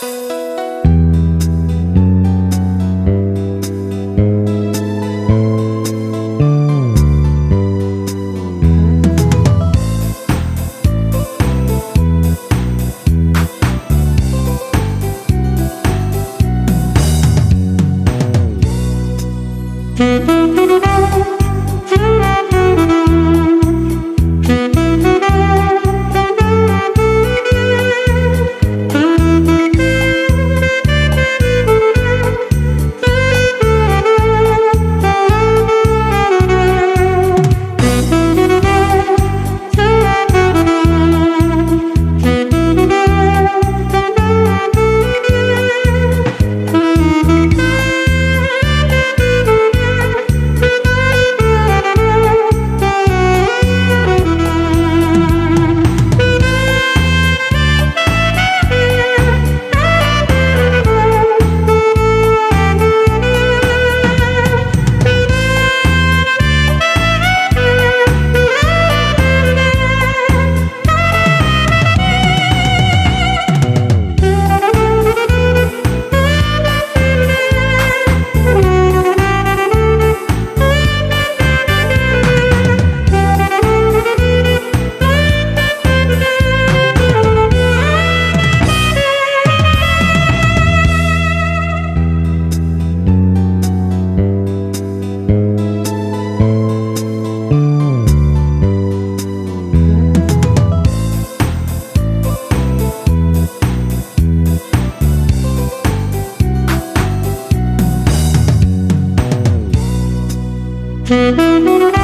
Mm-hmm. Música